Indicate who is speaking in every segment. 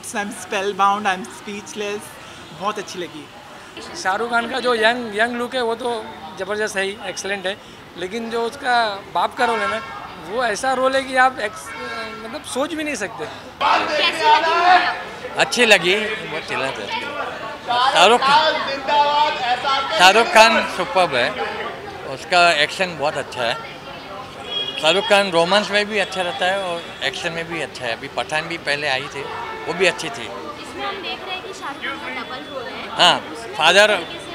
Speaker 1: Notes I am spellbound I am speechless बहुत अच्छी लगी।
Speaker 2: शाहरुख खान का जो यंग यंग लुक है वो तो ज़बरदस्त है ही एक्सलेंट है। लेकिन जो उसका बाप का रोल है ना वो ऐसा रोल है कि आप एक्स, मतलब सोच भी नहीं सकते?
Speaker 3: अच्छी लगी बहुत चिल्ला शाहरुख शाहरुख खान सुपर है। उसका एक्शन बहुत अच्छा है। शाहरुख खान रोमांस में भी अच्छा रहता है और एक्शन में भी अच्छा है। अभी पठान भी पहले आई थी। वो भी अच्छी थी।
Speaker 4: इसमें हम देख रहे हैं है।
Speaker 3: हाँ फादर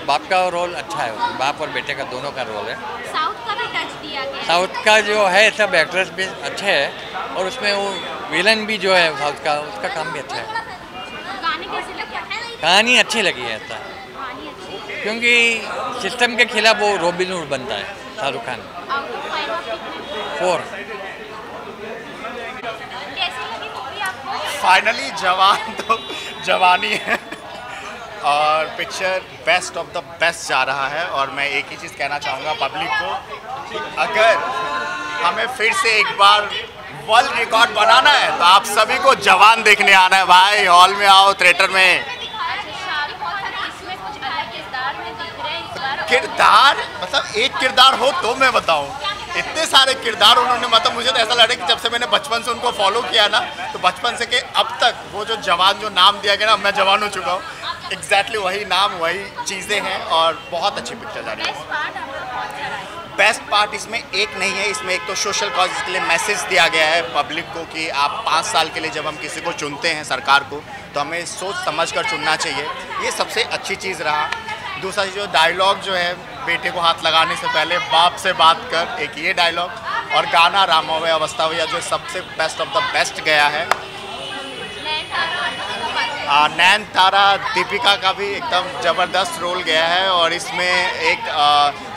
Speaker 3: बाप का रोल अच्छा है बाप और बेटे का दोनों का रोल है।
Speaker 4: साउथ का भी टच दिया गया
Speaker 3: साउथ का जो है सब एक्ट्रेस भी अच्छे है और उसमें वो विलन भी जो है साउथ का उसका काम भी अच्छा है। कहानी अच्छी लगी है ऐसा। क्योंकि सिस्टम के खिलाफ वो रोबिन हुड बनता है शाहरुख खान। फोर
Speaker 4: कैसी लगी मूवी आपको
Speaker 5: फाइनली जवान तो जवानी है। और picture best of the best जा रहा है और मैं एक ही चीज़ कहना चाहूँगा पब्लिक को, अगर हमें फिर से एक बार वर्ल्ड रिकॉर्ड बनाना है तो आप सभी को जवान देखने आना है भाई। हॉल में आओ थिएटर में।
Speaker 4: किरदार?
Speaker 5: मतलब एक किरदार हो तो मैं बताऊँ। इतने सारे किरदार उन्होंने मतलब मुझे तो ऐसा लगा कि जब से मैंने बचपन से उनको फॉलो किया ना तो बचपन से के अब तक वो जो जवान जो नाम दिया गया ना मैं जवान हो चुका हूँ। एग्जैक्टली exactly वही नाम वही चीज़ें हैं और बहुत अच्छी पिक्चर जा रही है।
Speaker 4: बेस्ट पार्ट
Speaker 5: इसमें एक नहीं है इसमें एक तो सोशल कॉज के लिए मैसेज दिया गया है पब्लिक को कि आप पाँच साल के लिए जब हम किसी को चुनते हैं सरकार को तो हमें सोच समझ कर चुनना चाहिए। ये सबसे अच्छी चीज़ रहा। दूसरा जो डायलॉग जो है बेटे को हाथ लगाने से पहले बाप से बात कर एक ये डायलॉग और गाना रामावय अवस्था भैया जो सबसे बेस्ट ऑफ़ द बेस्ट गया है। नैन तारा दीपिका का भी एकदम ज़बरदस्त रोल गया है और इसमें एक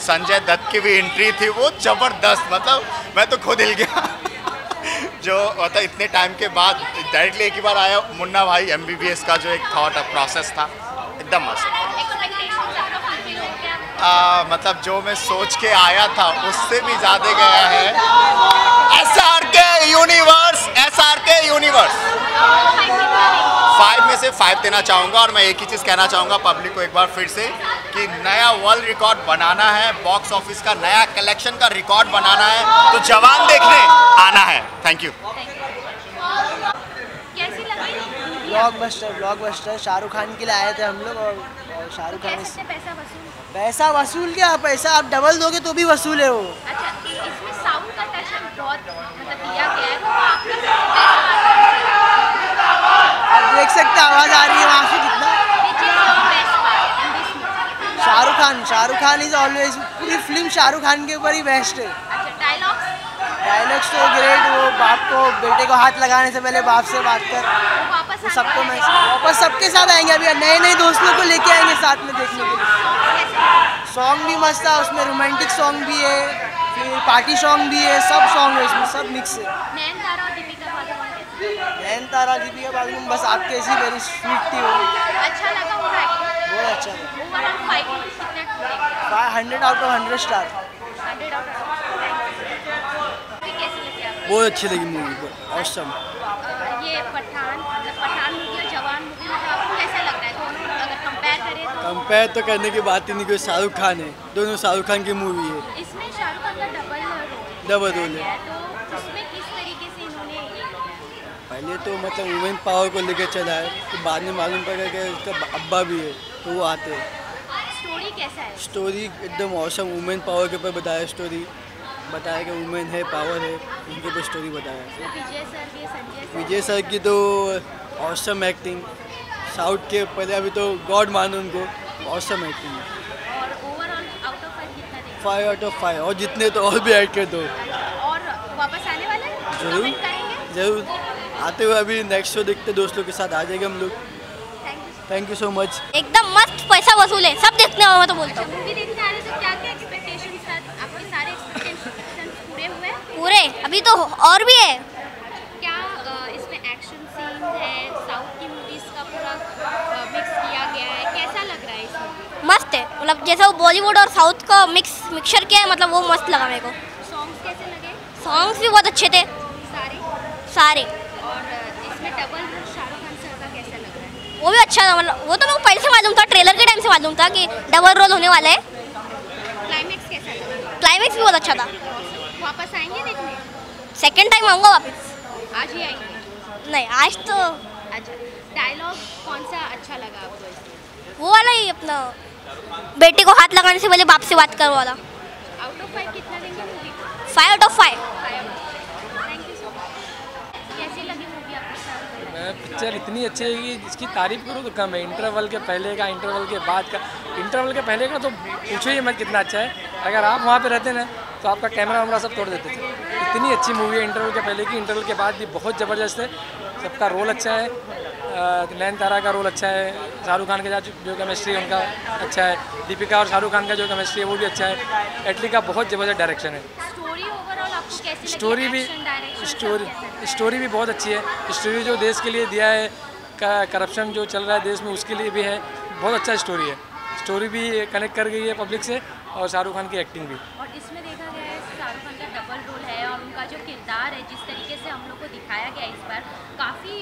Speaker 5: संजय दत्त की भी एंट्री थी, वो ज़बरदस्त मतलब मैं तो खुद हिल गया। जो मतलब इतने टाइम के बाद डायरेक्टली एक ही बार आया, मुन्ना भाई एमबीबीएस का जो एक थॉट प्रोसेस था, एकदम मस्त। आ, मतलब जो मैं सोच के आया था उससे भी ज़्यादा गया है। S R K universe S R K universe five में से फाइव देना चाहूँगा और मैं एक ही चीज़ कहना चाहूँगा पब्लिक को एक बार फिर से कि नया वर्ल्ड रिकॉर्ड बनाना है बॉक्स ऑफ़िस का नया कलेक्शन का रिकॉर्ड बनाना है तो जवान देखने आना है। थैंक यू
Speaker 4: कैसी लगी?
Speaker 6: ब्लॉकबस्टर ब्लॉकबस्टर शाहरुख खान के लिए आए थे हम लोग और, और शाहरुख खान
Speaker 4: पैसा वसूल।
Speaker 6: पैसा वसूल क्या? पैसा आप डबल दोगे तो भी वसूल है वो।
Speaker 4: अच्छा इसमें साउंड का टच बहुत मतलब दिया गया है तो
Speaker 6: आप देख सकते आवाज़ आ रही है वहाँ से। शाहरुख खान शाहरुख खान इज़ ऑलवेज पूरी फ़िल्म शाहरुख खान के ऊपर ही बेस्ट है।
Speaker 4: अच्छा डायलॉग्स
Speaker 6: डायलॉग्स तो ग्रेट वो बाप को बेटे को हाथ लगाने से पहले बाप से बात कर।
Speaker 4: वो आने
Speaker 6: सबको मैं वापस सबके साथ आएँगे अभी नए नए दोस्तों को लेके आएँगे साथ में देखने के लिए। सॉन्ग भी मस्त था उसमें रोमांटिक सॉन्ग भी है फिर पार्टी सॉन्ग भी है सब सॉन्ग है इसमें सब मिक्स है।
Speaker 4: नैन तारा दीपिका पादुकोण
Speaker 6: पादुकोण बस आपके ऐसी वेरी स्वीट थी वो।
Speaker 4: अच्छा लगा
Speaker 6: बहुत अच्छा था
Speaker 4: five
Speaker 6: hundred out of hundred star. बहुत अच्छी लगी मूवी ऑसम
Speaker 4: ये पठान मतलब पठान मूवी और जवान मूवी मतलब आपको कैसा लग रहा है? दोनों अगर कंपेयर करें तो।
Speaker 6: कंपेयर तो करने की बात ही नहीं कोई शाहरुख खान है। दोनों शाहरुख खान की मूवी है।
Speaker 4: इसमें शाहरुख खान का डबल रोल
Speaker 6: डबल रोल है।
Speaker 4: तो उसमें किस तरीके से इन्होंने
Speaker 6: पहले तो मतलब वुमेन पावर को लेकर चला है तो बाद में मालूम पड़ा कि उसका अब्बा भी है। तो वो आते हैं।
Speaker 4: स्टोरी कैसा है?
Speaker 6: स्टोरी एकदम औसम वुमेन पावर के ऊपर बताया स्टोरी बताया कि वुमेन है पावर है उनके ऊपर स्टोरी बताया।
Speaker 4: तो विजय सर के संजय सर
Speaker 6: विजय सर की तो औसम एक्टिंग साउथ के पहले अभी तो गॉड मानो उनको awesome acting
Speaker 4: five
Speaker 6: out of five और जितने तो और भी ऐड कर दो।
Speaker 4: और वापस आने वाले
Speaker 6: ज़रूर। ज़रूर। आते हुए अभी नेक्स्ट शो देखते दोस्तों के साथ आ जाएँगे हम लोग।
Speaker 4: थैंक यू
Speaker 6: सो मच
Speaker 7: एकदम मस्त पैसा वसूल है। सब देखने आओ मैं तो बोलता हूँ।
Speaker 4: मूवी देखने आ रहे तो क्या क्या एक्सपेक्टेशन था आपके सारे एक्सपेक्टेशन पूरे
Speaker 7: अभी तो और भी है।
Speaker 4: क्या इसमें एक्शन सीन है? साउथ की मूवीज़ का पूरा मिक्स किया गया है? कैसा लग रहा है इस मूवी
Speaker 7: मस्त है। मतलब जैसे वो बॉलीवुड और साउथ का मिक्स मिक्सचर किया है मतलब वो मस्त लगा मेरे को।
Speaker 4: सॉन्ग्स कैसे लगे?
Speaker 7: सॉन्ग्स भी बहुत अच्छे थे।
Speaker 4: सारे?
Speaker 7: सारे।
Speaker 4: और इसमें डबल शाहरुख खान सर का कैसा
Speaker 7: वो भी अच्छा था मतलब वो तो मेरे को पहले से मालूम था ट्रेलर के टाइम से मालूम था कि डबल रोल होने वाला है।
Speaker 4: क्लाइमेक्स कैसा
Speaker 7: क्लाइमेक्स भी बहुत अच्छा था।
Speaker 4: वापस आएँगे देखने?
Speaker 7: सेकंड टाइम आऊँगा वापस।
Speaker 4: आज ही आएँगे?
Speaker 7: नहीं आज तो
Speaker 4: अच्छा डायलॉग कौन सा अच्छा लगा आपको
Speaker 7: वो वाला ही अपना बेटे को हाथ लगाने से पहले बाप से बात करो वाला
Speaker 4: आउट ऑफ़ फाइव कितना देंगे
Speaker 7: five out of five
Speaker 4: thank you so much कैसी लगी मूवी आपको सर
Speaker 2: मैं पिक्चर इतनी अच्छी है कि इसकी तारीफ़ करूँ तो कम है। इंटरवल के पहले का इंटरवल के बाद का। इंटरवल के पहले का तो पूछो ही मत कितना अच्छा है। अगर आप वहाँ पे रहते ना तो आपका कैमरा वैमरा सब तोड़ देते थे। इतनी अच्छी मूवी है इंटरवल के पहले की। इंटरवल के बाद भी बहुत ज़बरदस्त है। सबका रोल अच्छा है। नैन तारा का रोल अच्छा है। शाहरुख खान के साथ जो केमिस्ट्री है उनका अच्छा है। दीपिका और शाहरुख खान का जो केमिस्ट्री है वो भी अच्छा है। एटली का बहुत ज़बरदस्त डायरेक्शन है।
Speaker 4: स्टोरी
Speaker 2: भी स्टोरी? स्टोरी भी बहुत अच्छी है। स्टोरी जो देश के लिए दिया है करप्शन जो चल रहा है देश में उसके लिए भी है। बहुत अच्छा स्टोरी है। स्टोरी भी कनेक्ट कर गई है पब्लिक से और शाहरुख खान की एक्टिंग भी।
Speaker 4: और इसमें देखा गया है शाहरुख खान का डबल रोल है और उनका जो किरदार है जिस तरीके से हम लोग को दिखाया गया है इस बार काफ़ी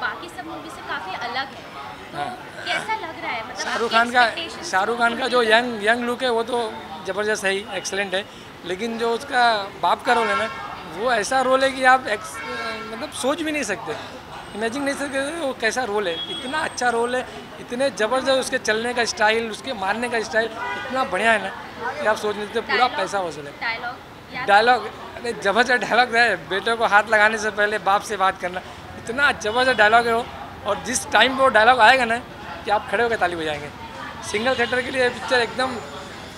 Speaker 4: बाकी सब मूवी से काफ़ी अलग है। तो कैसा लग रहा है? मतलब
Speaker 2: हाँ। शाहरुख खान का शाहरुख खान का जो यंग यंग लुक है वो तो ज़बरदस्त है ही एक्सलेंट है। लेकिन जो उसका बाप का रोल है ना वो ऐसा रोल है कि आप एक्स मतलब सोच भी नहीं सकते। इमेजिन नहीं सकते वो कैसा रोल है। इतना अच्छा रोल है इतने ज़बरदस्त उसके चलने का स्टाइल उसके मारने का स्टाइल इतना बढ़िया है ना कि आप सोच नहीं सकते पूरा पैसा वसूल है।
Speaker 4: डायलॉग
Speaker 2: अरे ज़बरदस्त डायलॉग है। बेटे को हाथ लगाने से पहले बाप से बात करना। इतना ज़बरदस्त डायलॉग है वो। और जिस टाइम पर वो डायलॉग आएगा ना कि आप खड़े होकर ताली बजाएँगे। सिंगल थिएटर के लिए पिक्चर एकदम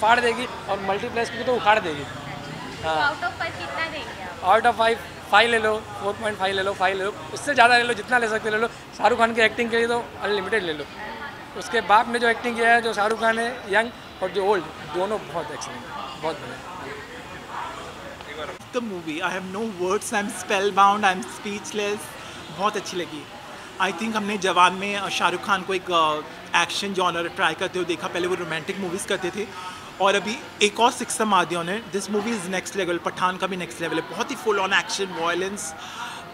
Speaker 2: फाड़ देगी और मल्टीप्लेक्स को तो उखाड़ देगी।
Speaker 4: आउट ऑफ़ फाइव कितना देंगे आप
Speaker 2: आउट ऑफ़ फाइव फाइव ले लो फोर पॉइंट फाइव ले लो फाइव ले लो उससे ज़्यादा ले लो जितना ले सकते ले लो शाहरुख खान की एक्टिंग के लिए तो अनलिमिटेड ले लो उसके बाप ने जो एक्टिंग किया है जो शाहरुख खान है यंग और जो ओल्ड दोनों बहुत एक्सलेंट बहुत बढ़िया
Speaker 1: the movie. I have no words. I'm spellbound. I'm speechless. बहुत अच्छी लगी आई थिंक हमने जवान में शाहरुख खान को एक एक्शन जॉनर ट्राई करते हुए देखा पहले वो रोमांटिक मूवीज़ करते थे और अभी एक और सिक्सम मार दिया this movie is next level Pathaan का भी नेक्स्ट लेवल है। बहुत ही फुल ऑन एक्शन वायलेंस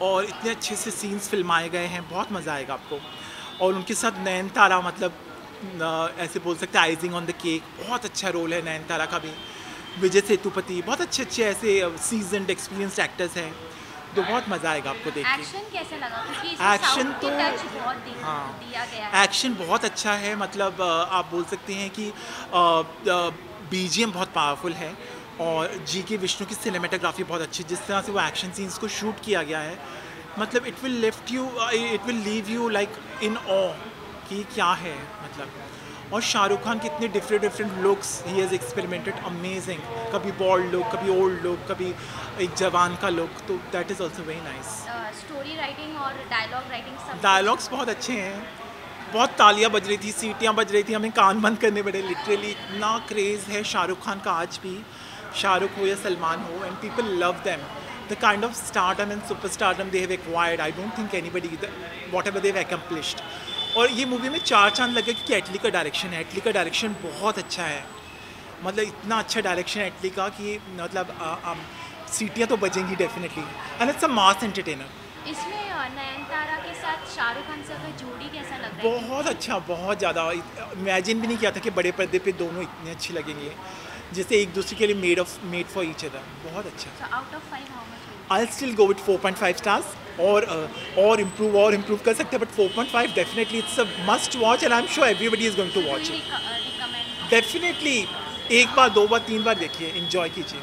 Speaker 1: और इतने अच्छे से सीन्स फिल्माए गए हैं। बहुत मज़ा आएगा आपको। और उनके साथ नयन तारा मतलब ऐसे बोल सकते हैं आइजिंग ऑन द केक बहुत अच्छा रोल है नयन तारा का भी। विजय सेतुपति, बहुत अच्छे अच्छे ऐसे सीजनड एक्सपीरियंस्ड एक्टर्स हैं। तो बहुत मज़ा आएगा आपको देख के।
Speaker 4: एक्शन कैसा लगा? क्योंकि की
Speaker 1: तो-
Speaker 4: बहुत
Speaker 1: हाँ।
Speaker 4: दिया गया
Speaker 1: एक्शन बहुत अच्छा है मतलब आप बोल सकते हैं कि बीजीएम बहुत पावरफुल है और जी के विष्णु की सिनेमेटोग्राफी बहुत अच्छी जिस तरह से वो एक्शन सीन्स को शूट किया गया है मतलब it will lift you it will leave you like in awe कि क्या है मतलब। और शाहरुख खान के इतने different different looks he has experimented amazing कभी बॉल्ड लुक कभी ओल्ड लुक कभी एक जवान का लुक तो that is also very nice
Speaker 4: story writing और डायलॉग राइटिंग सब
Speaker 1: डायलॉग्स बहुत अच्छे हैं। बहुत तालियाँ बज रही थी सीटियाँ बज रही थी हमें कान बंद करने पड़े लिटरली इतना क्रेज़ है शाहरुख खान का आज भी। शाहरुख हो या सलमान हो and people love them the kind of stardom and super stardom they have acquired I don't think anybody whatever they've accomplished और ये मूवी में चार चाँद लगे कि एटली का डायरेक्शन है। एटली का डायरेक्शन बहुत अच्छा है। मतलब इतना अच्छा डायरेक्शन है एटली का कि मतलब सीटियाँ तो बजेंगी definitely and it's a mass entertainer
Speaker 4: इसमें नयनतारा के साथ शाहरुख खान का जोड़ी कैसा लग रहा है?
Speaker 1: बहुत अच्छा बहुत ज़्यादा। इमेजिन भी नहीं किया था कि बड़े पर्दे पे दोनों इतने अच्छे लगेंगे। जैसे एक दूसरे के लिए made of made for each other बहुत अच्छा। I still go with 4.5 stars और uh, और इम्प्रूव और इम्प्रूव कर सकते हैं but 4.5 definitely it's a must watch and I am sure everybody is going to watch
Speaker 4: uh,
Speaker 1: definitely एक बार दो बार तीन बार देखिए इन्जॉय कीजिए।